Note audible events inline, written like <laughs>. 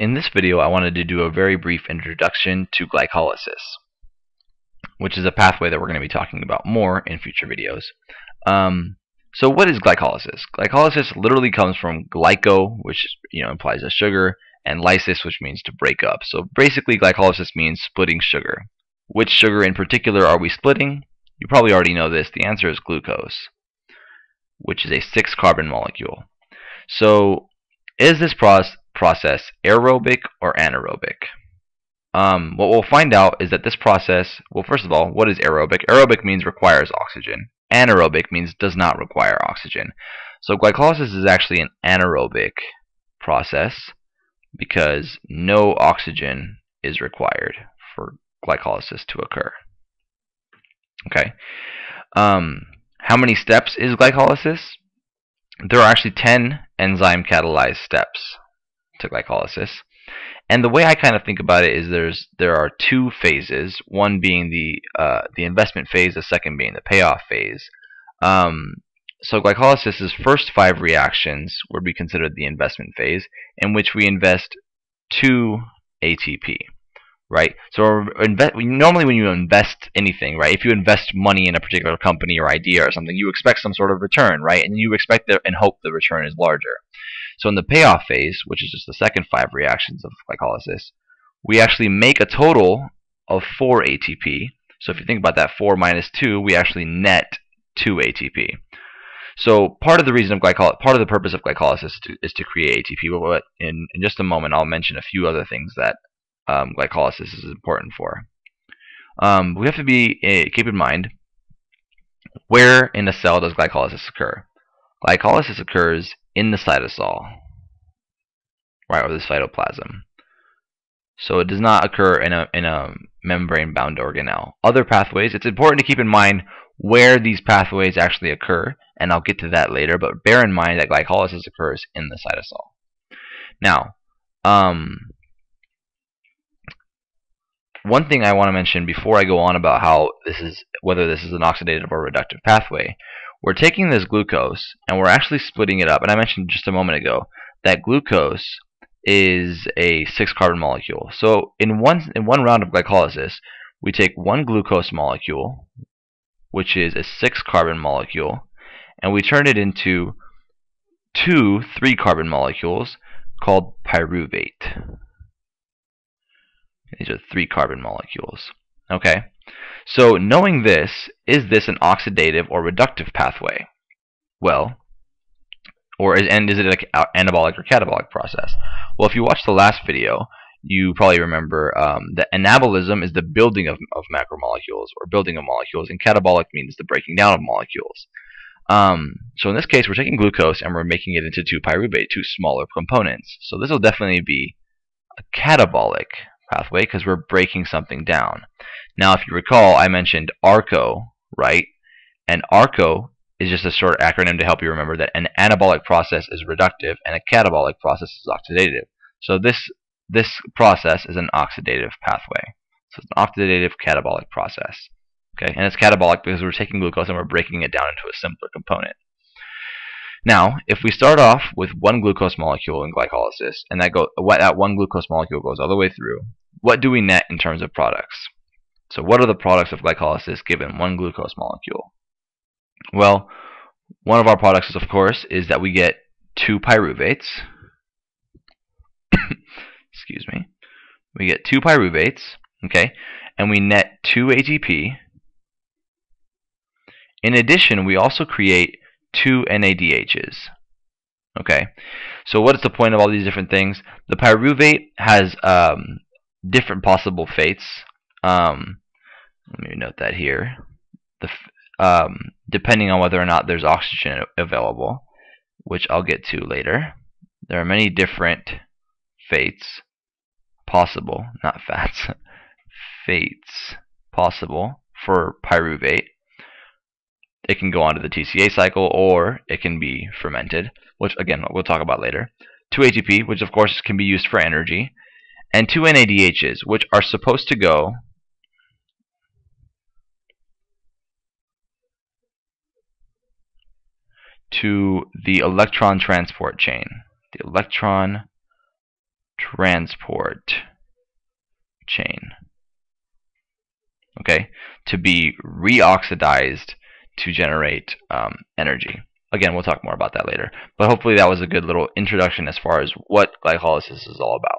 in this video I wanted to do a very brief introduction to glycolysis, which is a pathway that we're going to be talking about more in future videos. Um, so what is glycolysis? Glycolysis literally comes from glyco, which you know implies a sugar, and lysis, which means to break up. So basically glycolysis means splitting sugar. Which sugar in particular are we splitting? You probably already know this. The answer is glucose, which is a six carbon molecule. So is this process process aerobic or anaerobic? Um, what we'll find out is that this process, well, first of all, what is aerobic? Aerobic means requires oxygen. Anaerobic means does not require oxygen. So glycolysis is actually an anaerobic process because no oxygen is required for glycolysis to occur. Okay. Um, how many steps is glycolysis? There are actually 10 enzyme catalyzed steps to glycolysis. And the way I kind of think about it is there's there are two phases, one being the uh, the investment phase, the second being the payoff phase. Um, so glycolysis' first five reactions would be considered the investment phase, in which we invest two ATP, right? So normally when you invest anything, right, if you invest money in a particular company or idea or something, you expect some sort of return, right? And you expect the, and hope the return is larger. So in the payoff phase, which is just the second five reactions of glycolysis, we actually make a total of 4 ATP. So if you think about that 4 minus 2, we actually net 2 ATP. So part of the reason of glycolysis, part of the purpose of glycolysis is to, is to create ATP. But in, in just a moment, I'll mention a few other things that um, glycolysis is important for. Um, we have to be uh, keep in mind where in a cell does glycolysis occur. Glycolysis occurs in the cytosol, right, or the cytoplasm. So it does not occur in a in a membrane-bound organelle. Other pathways, it's important to keep in mind where these pathways actually occur, and I'll get to that later, but bear in mind that glycolysis occurs in the cytosol. Now, um, one thing I want to mention before I go on about how this is whether this is an oxidative or reductive pathway we're taking this glucose and we're actually splitting it up. And I mentioned just a moment ago that glucose is a six carbon molecule. So in one in one round of glycolysis, we take one glucose molecule, which is a six carbon molecule, and we turn it into two three carbon molecules called pyruvate. These are three carbon molecules. Okay. So knowing this, is this an oxidative or reductive pathway? Well, or is, and is it an anabolic or catabolic process? Well, if you watched the last video, you probably remember um, that anabolism is the building of, of macromolecules or building of molecules, and catabolic means the breaking down of molecules. Um, so in this case, we're taking glucose and we're making it into 2-pyruvate, two smaller components. So this will definitely be a catabolic pathway because we're breaking something down. Now, if you recall, I mentioned ARCO, right? And ARCO is just a short acronym to help you remember that an anabolic process is reductive and a catabolic process is oxidative. So this this process is an oxidative pathway. So it's an oxidative catabolic process. Okay, and it's catabolic because we're taking glucose and we're breaking it down into a simpler component. Now, if we start off with one glucose molecule in glycolysis, and that go that one glucose molecule goes all the way through, what do we net in terms of products? So what are the products of glycolysis given one glucose molecule? Well, one of our products, of course, is that we get two pyruvates. <coughs> Excuse me. We get two pyruvates, okay, and we net two ATP. In addition, we also create two NADHs. Okay, so what is the point of all these different things? The pyruvate has um, different possible fates. Um, let me note that here. The, um, depending on whether or not there's oxygen available, which I'll get to later. There are many different fates possible, not fats, <laughs> fates possible for pyruvate. It can go on to the TCA cycle or it can be fermented, which again we'll talk about later. 2-ATP, which of course can be used for energy, and two NADHs, which are supposed to go to the electron transport chain. The electron transport chain. Okay, to be reoxidized to generate um, energy. Again, we'll talk more about that later. But hopefully that was a good little introduction as far as what glycolysis is all about.